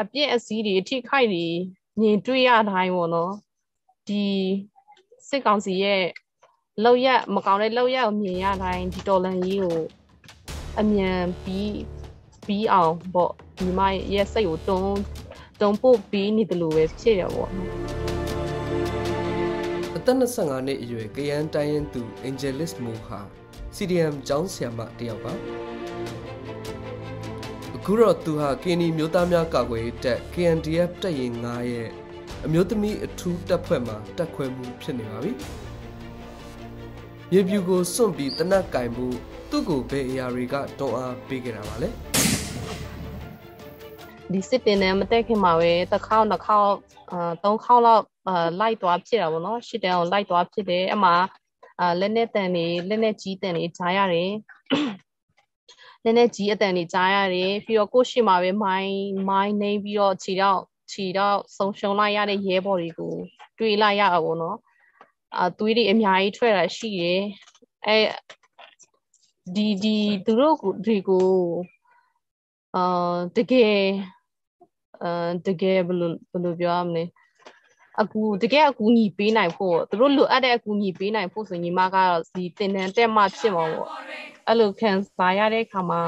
အပြစ်အစည်းတွေအထိခိုက်တွေမြင်တွေ့ရတိုင်းပေါ့နော်ဒီစစ်ကောင်စီရဲ့လောက်ရမကောင်းတဲ့လောက်ရကိုမြင်ရတိုင်းဒီတော်လန်ကြီးကိုအမြန်ပြီးပြီးအောင်ပေါ့ဒီမရဲ့စိတ်ကိုတွန်းတွန်းပို့ပြီးနေတယ်လို့ပဲဖြစ်ရပေါ့နော်အသက်25နှစ်အရွယ်ကရန်တိုင်းရင်သူ Angelis Mo ဟာ CDM ကျောင်းဆရာမတယောက်ပါ အခုတော့သူဟာ KNI မျိုးသားများကာကွယ်ရေးတပ် KNDF တပ်ရင်း9ရဲ့အမျိုးသမီးအထူးတပ်ဖွဲ့မှာတက်ခွဲမှုဖြစ်နေပါပြီ။မြေပြူကိုစွန့်ပြီးတနက်ကင်မှုသူ့ကိုဘယ်အရာတွေကတွန်းအားပေးခဲ့တာပါလဲ။ဒီစစ်တင်နဲ့မတက်ခင်မှာပဲတစ်ခေါက်နှစ်ခေါက်အာသုံးခေါက်လောက်အာလိုက်သွားဖြစ်တာပေါ့နော်ရှစ်တန်းကိုလိုက်သွားဖြစ်တယ်အမှအာလက်နဲ့တန်နေလက်နဲ့ကြီးတန်နေကြားရတယ် နည်းနည်းကြီးအတန်တွေကြားရတယ်ပြီးတော့ကိုရှိမှာပဲမိုင်းမိုင်းနေပြီးတော့ခြေတော့ခြေတော့ဆုံရှုံလိုက်ရတဲ့ရဲဘော်တွေကိုတွေးလိုက်ရတာပေါ့နော်အာသွေးတွေအများကြီးထွက်တာရှိတယ်အဲဒီဒီသူတို့တွေကိုအာတကယ်အာတကယ်ဘယ်လိုဘယ်လိုပြောရမလဲအကူတကယ်အကူညီပေးနိုင်ဖို့သူတို့လိုအပ်တဲ့အကူညီပေးနိုင်ဖို့ဆိုညီမကတော့ဒီတင်တန်းတက်မှဖြစ်မှာပေါ့ အဲ့လိုခံစားရတဲ့ခါမှာ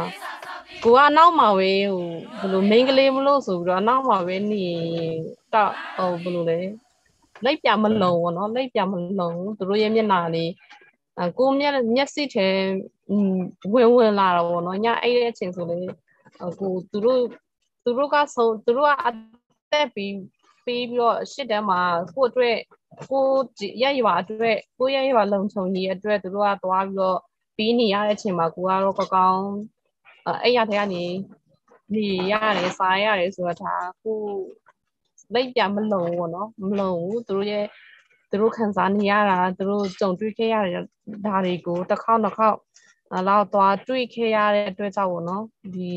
ကိုကအနောက်မှာပဲဟိုဘယ်လို main ကလေးမလို့ဆိုပြီးတော့အနောက်မှာပဲနေတော့ဟိုဘယ်လိုလဲလိုက်ပြမလုံဘောနော်လိုက်ပြမလုံသူတို့ရဲ့မျက်နှာလေးကိုမျက်မျက်စိထဲဝင်ဝင်လာတော့ဗောနော်ညအဲ့တဲ့အချိန်ဆိုလေကိုသူတို့သူတို့ကဆုံးသူတို့ကအသက်ပြီးပြီးပြီးတော့ရှစ်တန်းမှာကိုအတွက်ကိုရရွာအတွက်ကိုရရွာလုံခြုံရေးအတွက်သူတို့ကသွားပြီးတော့ ပြီးနေရတဲ့အချိန်မှာကိုကတော့ကောကောင်းအဲ့ရတဲ့ကနေနေရတယ်စားရတယ်ဆိုတော့ဒါကိုလိုက်ပြမလုံဘူးနော်မလုံဘူးသူတို့ရဲ့သူတို့ခံစားနေရတာသူတို့ကြုံတွေ့ခဲ့ရတဲ့ဒါတွေကိုတစ်ခေါက်နှစ်ခေါက်လောက်သွားတွေ့ခဲ့ရတဲ့အတွက်ကြောင့်ပေါ့နော်ဒီ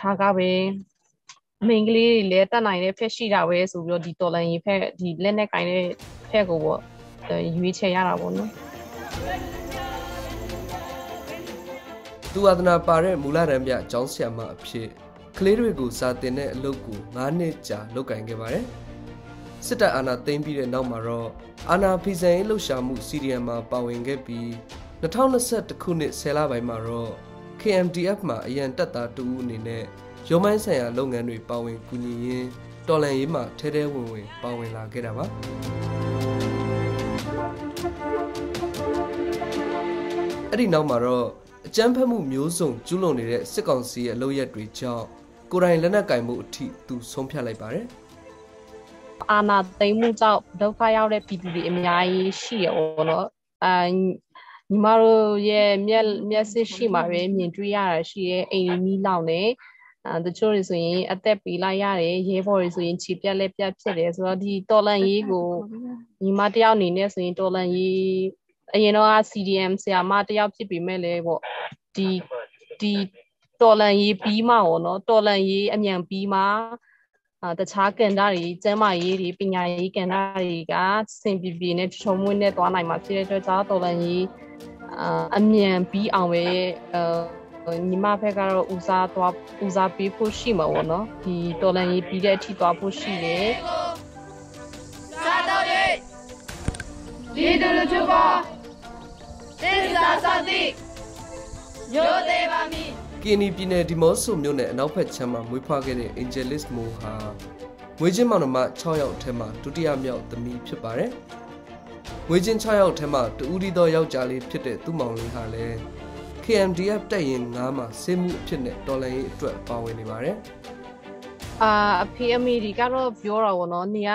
ဒါကပဲမိန်းကလေးတွေလည်းတတ်နိုင်တဲ့ဖက်ရှိတာပဲဆိုပြီးတော့ဒီတော်လန်ရေးဖက်ဒီလက်နဲ့ကင်တဲ့ဖက်ကိုပေါ့ရွေးချယ်ရတာပေါ့နော် သူဝါဒနာပါတဲ့မူလတန်းပြကျောင်းဆရာမအဖြစ်ကလေးတွေကိုစာသင်တဲ့အလုပ်ကို9နှစ်ကြာလုပ်ကင်ခဲ့ပါတယ်စစ်တပ်အာဏာသိမ်းပြီးတဲ့နောက်မှာတော့အာဏာဖီဆန်ရေးလှုပ်ရှားမှု CDM မှာပါဝင်ခဲ့ပြီး2021ခုနှစ်10လပိုင်းမှာတော့ KMDF မှာအရန်တပ်သားတူဦးအနေနဲ့ရုံးမိုင်းဆိုင်ရာလုပ်ငန်းတွေပါဝင်ကူညီရင်းတော်လန်ရေးမှာထဲထဲဝင်ဝင်ပါဝင်လာခဲ့တာပါအဲ့ဒီနောက်မှာတော့ အကြမ်းဖက်မှုမျိုးစုံကျူးလွန်နေတဲ့စစ်ကောင်စီရဲ့အလုပ်ရက်တွေကြောင့်ကိုယ်တိုင်လက်နက်ကင်မှုအထိသူဆုံးဖြတ်လိုက်ပါတယ်အာနာသိမ်းမှုကြောင့်ဒုက္ခရောက်တဲ့ပြည်သူတွေအများကြီးရှိရပေါ့နော်အာညီမတို့ရဲ့မျက်မျက်စိရှိမှာပဲမြင်တွေ့ရတာရှိရဲ့အိမ်မီးလောင်နေအဲတချို့တွေဆိုရင်အသက်ပေးလိုက်ရတယ်ရဲဘော်တွေဆိုရင်ခြေပြက်လက်ပြက်ဖြစ်တယ်ဆိုတော့ဒီတော်လန်ရေးကိုညီမတယောက်အနေနဲ့ဆိုရင်တော်လန်ရေး အရင်တော့ CDM ဆရာမတယောက်ဖြစ်ပြီးမဲ့လေပေါ့ဒီဒီတော်လန်ရေးပြီးမှပေါ့နော်တော်လန်ရေးအမြန်ပြီးမှအာတခြားကဏ္ဍတွေကျန်းမာရေးတွေပညာရေးကဏ္ဍတွေကစင်ပြပြနဲ့ချုံမွေးနဲ့သွားနိုင်မှာဖြစ်တဲ့အတွက်ကြောင့်တော်လန်ရေးအာအမြန်ပြီးအောင်ပဲအဲညီမဖက်ကတော့ဦးစားသွားဦးစားပေးဖို့ရှိမှာပေါ့နော်ဒီတော်လန်ရေးပြီးတဲ့အထိသွားဖို့ရှိတယ်စားတော့ရေးဒီတူလူချုပ်ပါသ စ္စာစသည်ရိုသေပါမည်ကင်နီပြည်နယ်ဒီမော့ဆိုမြို့နယ်အနောက်ဘက်ခြမ်းမှာမွေးဖွားခဲ့တဲ့ Angelis Mo ဟာမွေးချင်းမောင်နှမ6ယောက်ထဲမှာဒုတိယမြောက်သမီးဖြစ်ပါတယ်။မွေးချင်း6ယောက်ထဲမှာတူဦးဒီသောယောက်ျားလေးဖြစ်တဲ့သူ့မောင်လေးဟာလည်း KMDF တက်ရင်9မှာစေမှုအဖြစ်နဲ့တော်လိုင်းရေးအတွက်ပါဝင်နေပါတယ်။အာအဖေအမေဒီကတော့ပြောတာပေါ့နော်။နေက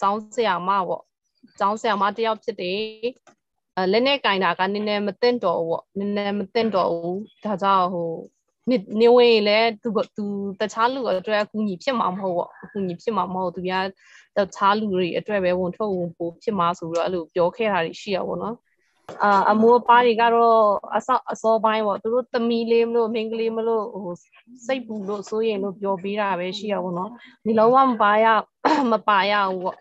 ကျောင်းဆရာမပေါ့။ကျောင်းဆရာမတယောက်ဖြစ်တယ် လက်နဲ့ကင်တာကနည်းနည်းမသိတော့ဘူးပေါ့နည်းနည်းမသိတော့ဘူးဒါကြောင့်ဟိုနေနေဝင်လဲသူသူတခြားလူအတွက်အကူအညီဖြစ်မှာမဟုတ်ပေါ့အကူအညီဖြစ်မှာမဟုတ်သူကတခြားလူတွေအတွက်ပဲဝန်ထုတ်ဝန်ပို့ဖြစ်မှာဆိုပြီးတော့အဲ့လိုပြောခဲ့တာတွေရှိရပါတော့နော်အာအမိုးပါးတွေကတော့အဆောအစောပိုင်းပေါ့သူတို့သမီးလေးမလို့မင်းကလေးမလို့ဟိုစိတ်ပူလို့စိုးရင်လို့ပြောပေးတာပဲရှိရပါတော့နော်ဒီလုံးဝမပါရမပါရဘူးပေါ့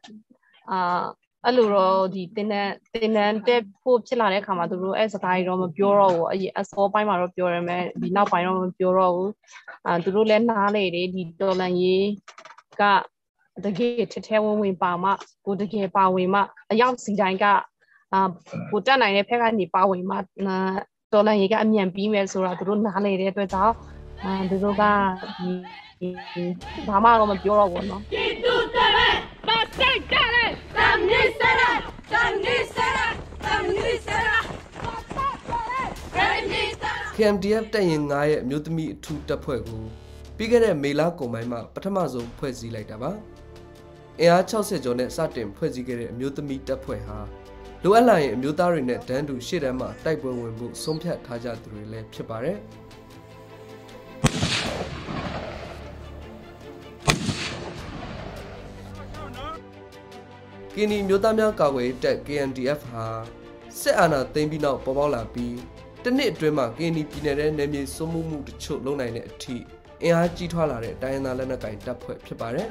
အာ အဲ့လိုတော့ဒီတင်တန်းတင်တန်းတက်ဖို့ဖြစ်လာတဲ့အခါမှာသူတို့အဲ့စကားကြီးတော့မပြောတော့ဘူးအရင်အစောပိုင်းမှာတော့ပြောရမယ်ဒီနောက်ပိုင်းတော့မပြောတော့ဘူးအာသူတို့လည်းနားလေတယ်ဒီတော်လန်ရေးကတကယ်ထထဲဝင်ဝင်ပါမှကိုတကယ်ပါဝင်မှအရောက်စီတိုင်းကအာကိုတက်နိုင်တဲ့ဖက်ကနေပါဝင်မှတော်လန်ရေးကအမြန်ပြီးမယ်ဆိုတာသူတို့နားလေတဲ့အတွက်ကြောင့်အာသူတို့ကဒီဘာမှတော့မပြောတော့ဘူးเนาะ KMDF တပ်ရင်9ရဲ့အမျိုးသမီးအထူးတပ်ဖွဲ့ကိုပြီးခဲ့တဲ့မေလကုန်ပိုင်းမှာပထမဆုံးဖွဲ့စည်းလိုက်တာပါအင်အား60ကျော်နဲ့စတင်ဖွဲ့စည်းခဲ့တဲ့အမျိုးသမီးတပ်ဖွဲ့ဟာလိုအပ်လာရင်အမျိုးသားတွေနဲ့ဒန်းတူရှေ့တန်းမှာတိုက်ပွဲဝင်မှုဆုံးဖြတ်ထားကြသူတွေလည်းဖြစ်ပါတယ်ကင်းနီမျိုးသားများကာကွယ်ရေးတပ် KNDF ဟာစစ်အာဏာသိမ်းပြီးနောက်ပေါ်ပေါက်လာပြီး တစ်နှစ်အတွင်းမှာကင်းနီပြည်နယ်ရဲ့နယ်မြေစိုးမိုးမှုတချို့လုံနိုင်တဲ့အထိအင်အားကြီးထွားလာတဲ့တိုင်းရင်းသားလက်နက်ကိုင်တပ်ဖွဲ့ဖြစ်ပါတယ်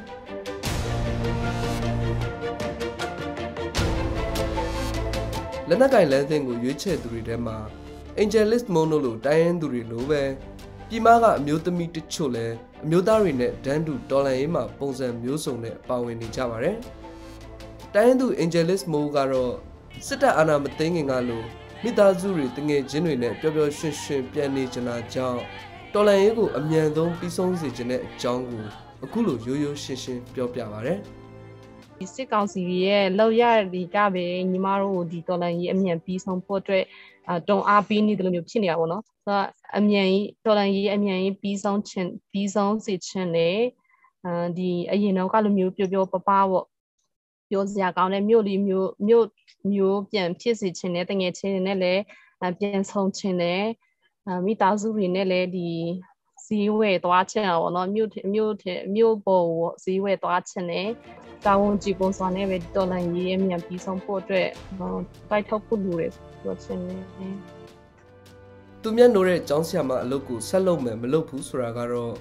လက်နက်ကင်လမ်းစဉ်ကိုရွေးချယ်သူတွေထဲမှာ Angelis Mono လို့တိုင်းရင်းသူတွေလိုပဲပြည်မကအမျိုးသမီးတချို့လည်းအမျိုးသားတွေနဲ့ဒန်းတူတော်လန်ရေးမှာပုံစံမျိုးစုံနဲ့ပါဝင်နေကြပါတယ်။တိုင်းရင်းသူ Angelis Mo ကတော့စစ်တပ်အာဏာမသိမ်းခင်ကလို မိသားစုတွေတငယ်ချင်းတွေနဲ့ပျော်ပျော်ရွှင်ရွှင်ပြန်နေကြတာကြောင့်တော်လန်ရေးကိုအမြန်ဆုံးပြီးဆုံးစေခြင်းတဲ့အကြောင်းကိုအခုလိုရိုးရိုးရှင်းရှင်းပြောပြပါဗျာ။ဒီစစ်ကောင်စီရဲ့လောက်ရဒီကပဲညီမတို့ဒီတော်လန်ကြီးအမြန်ပြီးဆုံးဖို့အတွက်အတုံအားပေးနေတယ်လို့မျိုးဖြစ်နေတာပေါ့နော်ဆိုတော့အမြန်ကြီးတော်လန်ကြီးအမြန်ကြီးပြီးဆုံးခြင်းပြီးဆုံးစေခြင်းနဲ့အဲဒီအရင်တော့ကလိုမျိုးပျော်ပျော်ပပပေါ့ ပြောစရာကောင်းတဲ့မြို့လေးမျိုးမြို့မျိုးပြန်ဖြစ်စေခြင်းနဲ့တငယ်ချင်းတွေနဲ့လည်းပြန်ဆုံးခြင်းနဲ့မိသားစုတွေနဲ့လည်းဒီဈေးဝယ်သွားခြင်းอ่ะဗောနော်မြို့မြို့မြို့ပေါ်ဈေးဝယ်သွားခြင်းနဲ့တာဝန်ကြည့်ပုံစွာနဲ့ပဲတော်လန်ရေးအမြန်ပြီးဆုံးဖို့အတွက်တိုက်ထုတ်ဖို့လိုတယ်ပြောချင်တယ်သူမျက်နှိုးတဲ့ကျောင်းဆရာမအလုပ်ကိုဆက်လုပ်မယ်မလုပ်ဘူးဆိုတာကတော့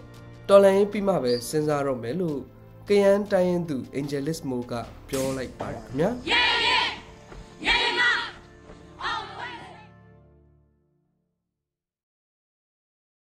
တော်လန်ရေးပြီးမှပဲစဉ်းစားတော့မယ်လို့ ကယန်းတိုင်းရင်သူ Angelis Mo ကပြောလိုက်ပါတယ်ခင်ဗျာ Yeah, yeah!